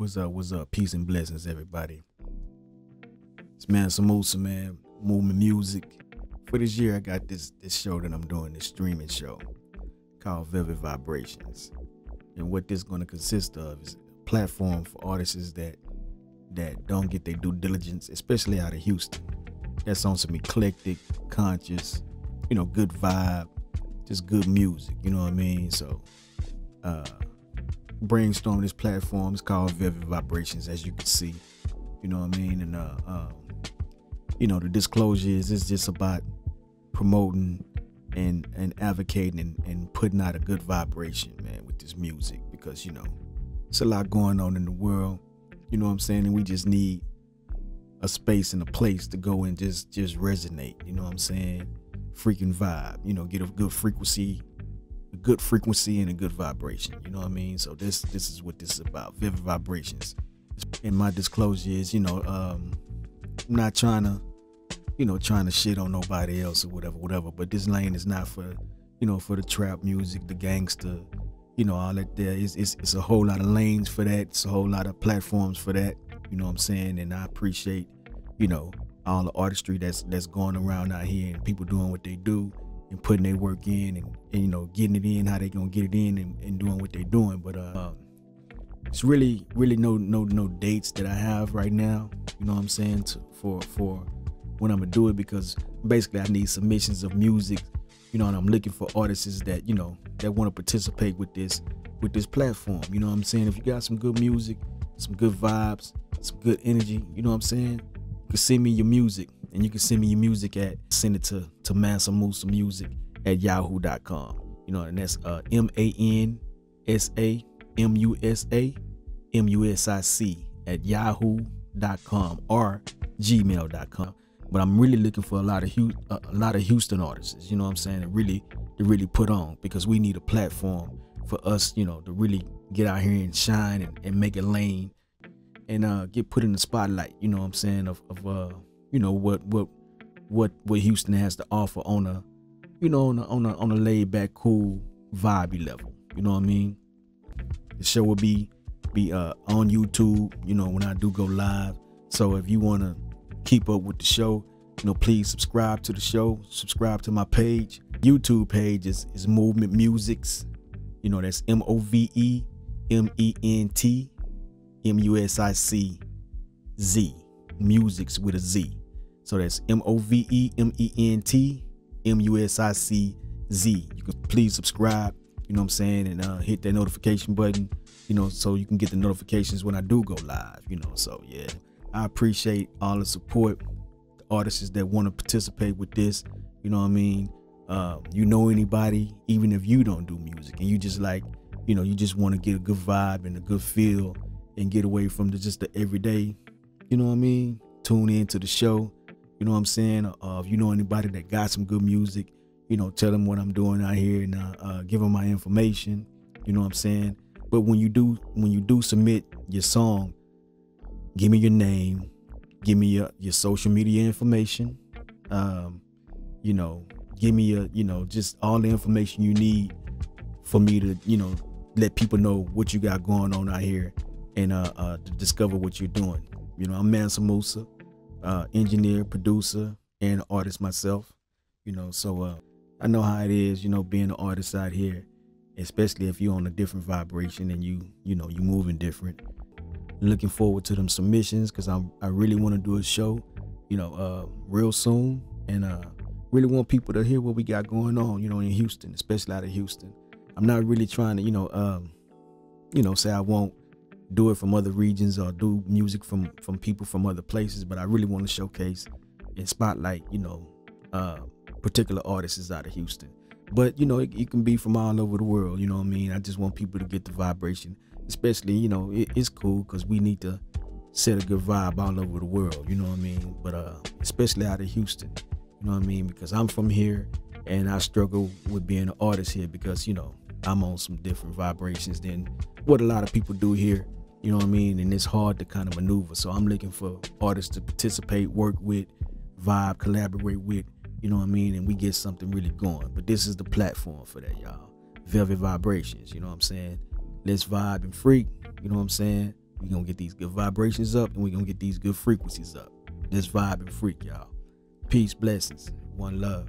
What's up? What's up? Peace and blessings, everybody. It's Mansa Musa, man. Movement Musicz. For this year, I got this this show that I'm doing, this streaming show called Velvet Vibrations. And what this to consist of is a platform for artists that that don't get their due diligence, especially out of Houston. That's on some eclectic, conscious, you know, good vibe, just good music. You know what I mean? So, uh, brainstorm this platform. It's called Velvet Vibrations, as you can see. You know what I mean? And uh, um, you know, the disclosure is it's just about promoting and and advocating and, and putting out a good vibration, man, with this music because you know it's a lot going on in the world. You know what I'm saying? And we just need a space and a place to go and just just resonate. You know what I'm saying? Freaking vibe. You know, get a good frequency a good frequency and a good vibration. You know what I mean? So this this is what this is about. Velvet vibrations. And my disclosure is, you know, um, I'm not trying to, you know, trying to shit on nobody else or whatever, whatever. But this lane is not for, you know, for the trap music, the gangster, you know, all that there. It's, it's, it's a whole lot of lanes for that. It's a whole lot of platforms for that. You know what I'm saying? And I appreciate, you know, all the artistry that's that's going around out here and people doing what they do and putting their work in and, and, you know getting it in how they gonna get it in and, and doing what they're doing. But uh it's really really no no no dates that i have right now you know what i'm saying to, for for when i'm gonna do it because basically i need submissions of music you know and i'm looking for artists that you know that want to participate with this with this platform you know what i'm saying? If you got some good music some good vibes some good energy you know what i'm saying? You can send me your music and you can send me your music at send it to to Mansa Musa Music at yahoo.com. You know, and that's uh, M A N S A M U S A M U S I C at yahoo.com or gmail.com. But I'm really looking for a lot of a lot of Houston artists. You know what I'm saying? Really to really put on because we need a platform for us. You know, to really get out here and shine and, and make a lane and uh, get put in the spotlight. You know what I'm saying? Of, of uh, you know what what what what Houston has to offer on a you know on a on a, on a laid back cool vibey level. You know what I mean? The show will be be uh, on YouTube. You know when I do go live. So if you want to keep up with the show, you know please subscribe to the show. Subscribe to my page. YouTube page is is Movement Musicz. You know that's M O V E M E N T M U S I C Z. Musicz with a Z. So that's M O V E M E N T M U S I C Z. You can please subscribe, you know what I'm saying, and uh, hit that notification button, you know, so you can get the notifications when I do go live, you know. So yeah, I appreciate all the support, the artists that want to participate with this, you know what I mean. Uh, you know anybody, even if you don't do music, and you just like, you know, you just want to get a good vibe and a good feel, and get away from the, just the everyday, you know what I mean. Tune in to the show you know what I'm saying? Uh, if you know anybody that got some good music, you know, tell them what I'm doing out here and uh, uh, give them my information. You know what I'm saying? But when you do when you do submit your song, give me your name, give me your, your social media information. Um, you know, give me a you know just all the information you need for me to you know let people know what you got going on out here and uh, uh to discover what you're doing. You know, I'm Mansa Musa uh, engineer, producer, and artist myself. You know, so uh, I know how it is. You know, being an artist out here, especially if you're on a different vibration and you, you know, you moving different. Looking forward to them submissions because I I really want to do a show, you know, uh, real soon, and uh, really want people to hear what we got going on. You know, in Houston, especially out of Houston. I'm not really trying to, you know, um, you know, say I won't do it from other regions or do music from from people from other places but i really want to showcase and spotlight you know uh particular artists out of houston. But you know it, it, can be from all over the world you know what i mean? I just want people to get the vibration especially you know it, it's cool because we need to set a good vibe all over the world you know what i mean? But uh especially out of houston you know what i mean? Because i'm from here and i struggle with being an artist here because you know i'm on some different vibrations than what a lot of people do here you know what I mean? And it's hard to kind of maneuver. So I'm looking for artists to participate, work with, vibe, collaborate with, you know what I mean? And we get something really going. But this is the platform for that, y'all. Velvet Vibrations, you know what I'm saying? Let's vibe and freak, you know what I'm saying? we gonna get these good vibrations up and we gonna get these good frequencies up. Let's vibe and freak, y'all. Peace, blessings, one love.